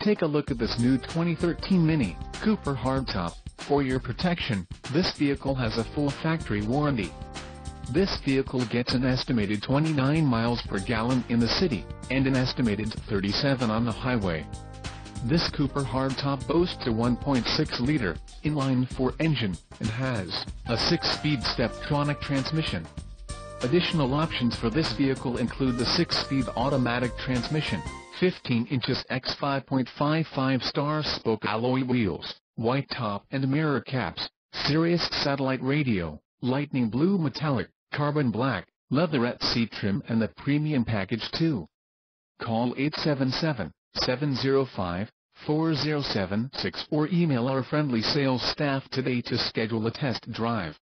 Take a look at this new 2013 Mini Cooper Hardtop. For your protection, this vehicle has a full factory warranty. This vehicle gets an estimated 29 miles per gallon in the city, and an estimated 37 on the highway. This Cooper hardtop boasts a 1.6-liter, inline-4 engine, and has a 6-speed Steptronic transmission. Additional options for this vehicle include the 6-speed automatic transmission, 15 inches x 5.55 star spoke alloy wheels, white top and mirror caps, Sirius satellite radio, lightning blue metallic, carbon black, leatherette seat trim and the premium package too. Call 877-705-4076 or email our friendly sales staff today to schedule a test drive.